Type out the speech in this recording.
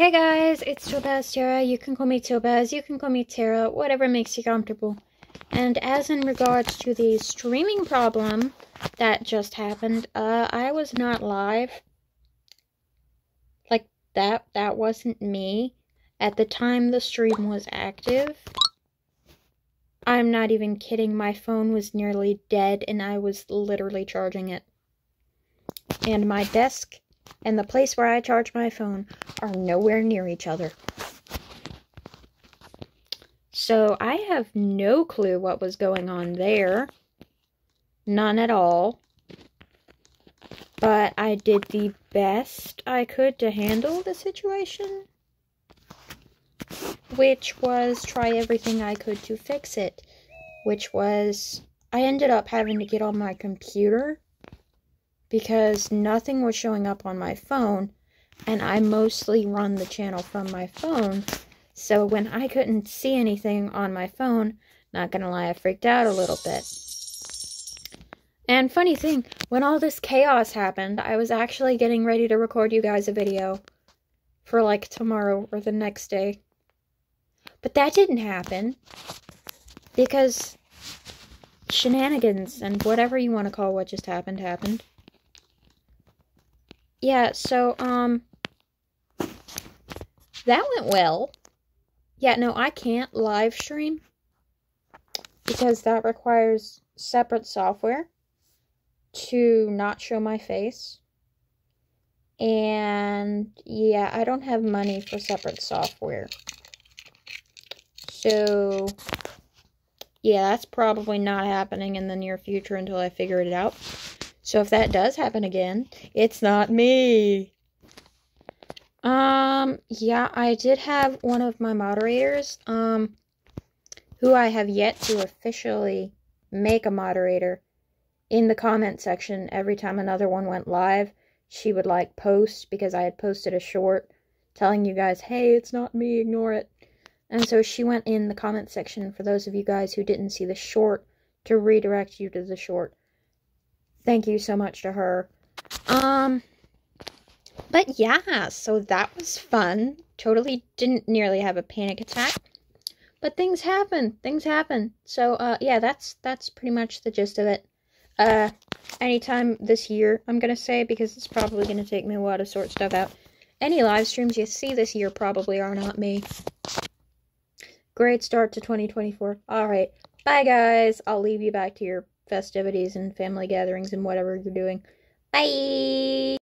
Hey guys, it's Topaz Terra. You can call me Topaz, you can call me Terra, whatever makes you comfortable. And as in regards to the streaming problem that just happened, uh, I was not live. Like, that, that wasn't me. At the time the stream was active. I'm not even kidding, my phone was nearly dead and I was literally charging it. And my desk and the place where I charge my phone are nowhere near each other. So I have no clue what was going on there. None at all. But I did the best I could to handle the situation. Which was try everything I could to fix it. Which was, I ended up having to get on my computer because nothing was showing up on my phone and I mostly run the channel from my phone. So when I couldn't see anything on my phone, not gonna lie, I freaked out a little bit. And funny thing, when all this chaos happened, I was actually getting ready to record you guys a video for like tomorrow or the next day. But that didn't happen because shenanigans and whatever you want to call what just happened happened yeah, so, um, that went well. Yeah, no, I can't live stream because that requires separate software to not show my face. And yeah, I don't have money for separate software. So yeah, that's probably not happening in the near future until I figure it out. So if that does happen again, it's not me. Um, yeah, I did have one of my moderators, um, who I have yet to officially make a moderator. In the comment section, every time another one went live, she would like post because I had posted a short telling you guys, hey, it's not me, ignore it. And so she went in the comment section for those of you guys who didn't see the short to redirect you to the short thank you so much to her. Um, but yeah, so that was fun. Totally didn't nearly have a panic attack. But things happen. Things happen. So, uh, yeah, that's, that's pretty much the gist of it. Uh, anytime this year, I'm gonna say, because it's probably gonna take me a while to sort stuff out. Any live streams you see this year probably are not me. Great start to 2024. Alright, bye guys. I'll leave you back to your festivities and family gatherings and whatever you're doing. Bye!